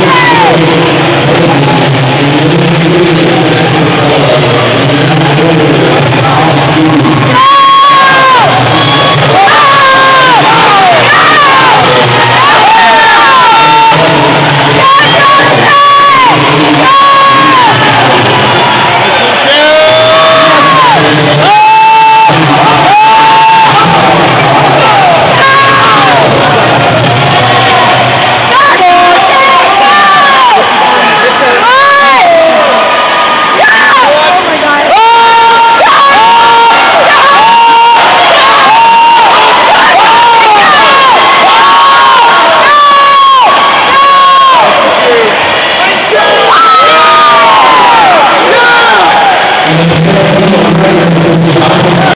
Hey!